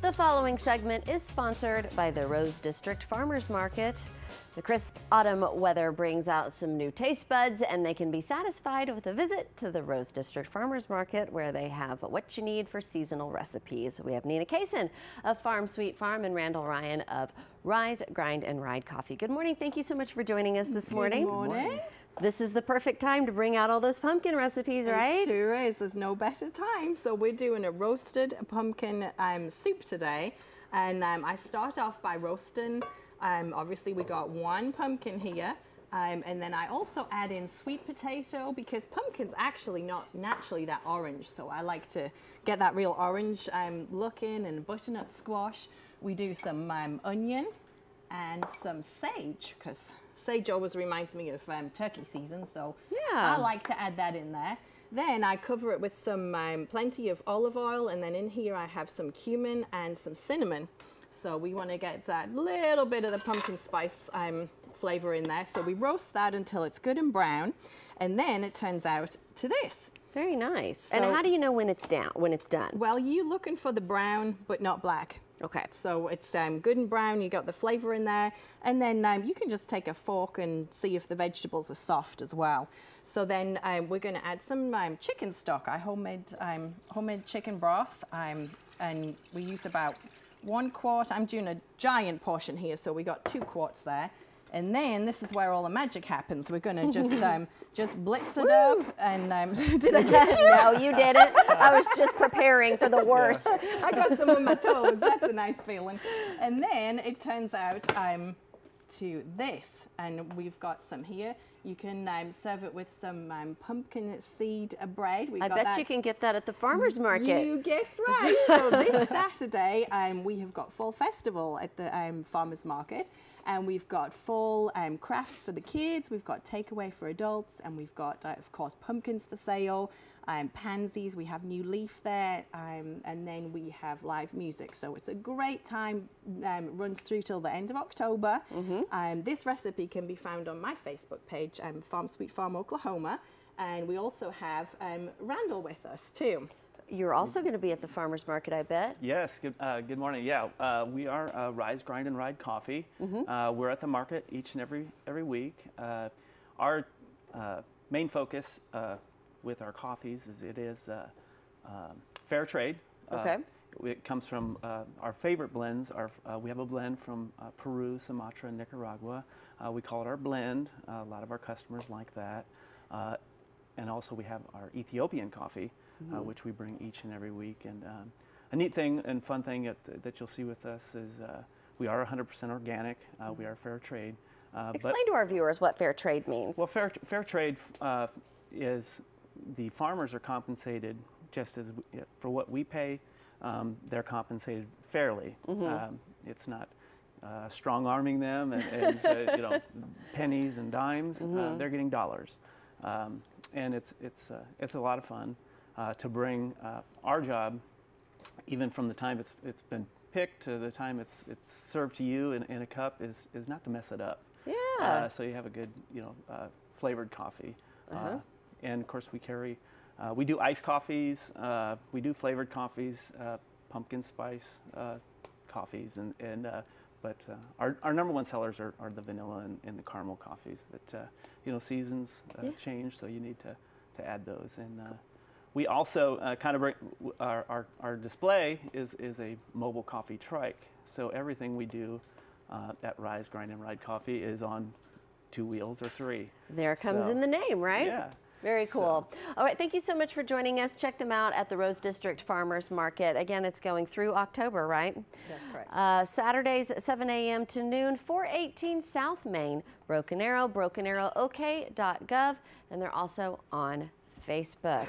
The following segment is sponsored by the Rose District Farmers Market. The crisp autumn weather brings out some new taste buds, and they can be satisfied with a visit to the Rose District Farmers Market, where they have what you need for seasonal recipes. We have Nina Cason of Farm Sweet Farm and Randall Ryan of Rise, Grind, and Ride Coffee. Good morning. Thank you so much for joining us this morning. Good morning. This is the perfect time to bring out all those pumpkin recipes, right? It sure is. There's no better time. So we're doing a roasted pumpkin um, soup today. And um, I start off by roasting. Um, obviously, we got one pumpkin here. Um, and then I also add in sweet potato because pumpkin's actually not naturally that orange. So I like to get that real orange um, looking and butternut squash. We do some um, onion and some sage because sage always reminds me of um, turkey season, so Yeah. I like to add that in there. Then I cover it with some um, plenty of olive oil, and then in here I have some cumin and some cinnamon. So we want to get that little bit of the pumpkin spice um, flavor in there. So we roast that until it's good and brown, and then it turns out to this. Very nice. and how do you know when it's down, when it's done? Well, you're looking for the brown, but not black. Okay. So it's um, good and brown, you got the flavor in there, and then um, you can just take a fork and see if the vegetables are soft as well. So then um, we're going to add some um, chicken stock. I homemade um, homemade chicken broth, um, and we use about one quart. I'm doing a giant portion here, so we got two quarts there. And then this is where all the magic happens. We're going to just um, just blitz it up, and um, did I get you? no, you didn't. I was just preparing for the worst. I got some on my toes. That's a nice feeling. And then it turns out I'm to this, and we've got some here. You can um, serve it with some um, pumpkin seed bread. We've I got bet that. you can get that at the farmer's market. You guessed right. so this Saturday, um, we have got fall festival at the um, farmers market, and we've got fall um, crafts for the kids. We've got takeaway for adults, and we've got, uh, of course, pumpkins for sale. Um, pansies, we have new leaf there, um, and then we have live music. So it's a great time, um, runs through till the end of October. Um, this recipe can be found on my Facebook page, um, Farm Sweet Farm Oklahoma, and we also have um, Randall with us too. You're also going to be at the farmer's market, I bet. Yes, good, uh, good morning. Yeah, uh, we are uh, Rise, Grind, and Ride Coffee. Uh, we're at the market each and every, every week. Uh, our uh, main focus uh, with our coffees is it is uh, um, fair trade. Okay. It comes from uh, our favorite blends. Our, uh, we have a blend from uh, Peru, Sumatra, and Nicaragua. Uh, we call it our blend. A lot of our customers like that. And also we have our Ethiopian coffee, uh, which we bring each and every week. And um, a neat thing and fun thing that, that you'll see with us is uh, we are 100% organic. Uh, we are fair trade. Uh, Explain to our viewers what fair trade means. well, fair, fair trade uh, is the farmers are compensated just as we, for what we pay. Um, they're compensated fairly. Um, it's not uh, strong arming them and, and uh, you know pennies and dimes. Uh, they're getting dollars, um, and it's it's uh, it's a lot of fun uh, to bring uh, our job, even from the time it's it's been picked to the time it's it's served to you in, in a cup is is not to mess it up. Yeah. Uh, so you have a good, you know, uh, flavored coffee. Uh-huh. Uh, and of course, we carry, uh, we do iced coffees, uh, we do flavored coffees, uh, pumpkin spice uh, coffees, and, and uh, but uh, our, our number one sellers are, are the vanilla and, and the caramel coffees. But uh, you know, seasons uh, Yeah. change, so you need to, to add those. And uh, we also uh, kind of bring, our, our, our display is, is a mobile coffee trike. So everything we do uh, at Rise, Grind, and Ride Coffee is on two wheels or three. there comes so- in the name, right? Yeah. Very cool. All right, thank you so much for joining us. Check them out at the Rose District Farmers Market. Again, it's going through October, right? That's correct. Uh, Saturdays, 7 a.m. to noon, 418 South Main, Broken Arrow, brokenarrowok.gov, and they're also on Facebook.